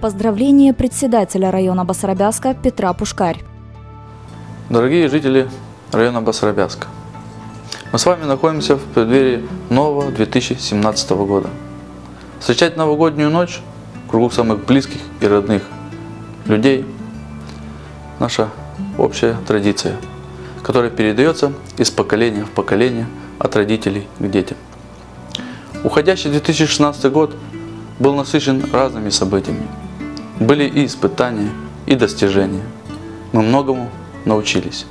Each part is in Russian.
Поздравление председателя района Басарабяска Петра Пушкарь. Дорогие жители района Басарабяска, мы с вами находимся в преддверии нового 2017 года. Встречать новогоднюю ночь в кругу самых близких и родных людей – наша общая традиция, которая передается из поколения в поколение от родителей к детям. Уходящий 2016 год был насыщен разными событиями. Были и испытания, и достижения. Мы многому научились.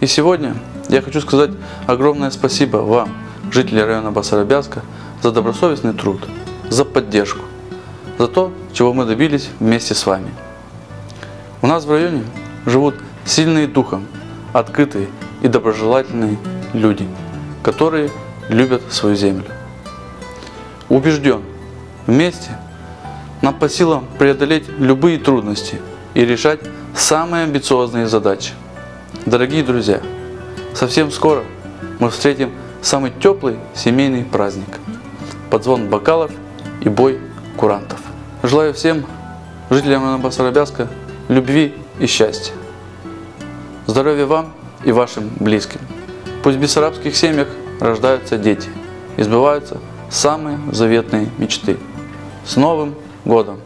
И сегодня я хочу сказать огромное спасибо вам, жители района Басарабяска, за добросовестный труд, за поддержку, за то, чего мы добились вместе с вами. У нас в районе живут сильные духом, открытые и доброжелательные люди, которые любят свою землю. Убежден, вместе нам по силам преодолеть любые трудности и решать самые амбициозные задачи. Дорогие друзья, совсем скоро мы встретим самый теплый семейный праздник – подзвон бокалов и бой курантов. Желаю всем жителям Басарабяска любви и счастья. Здоровья вам и вашим близким. Пусть в бессарабских семьях рождаются дети и сбываются самые заветные мечты. С Новым годом!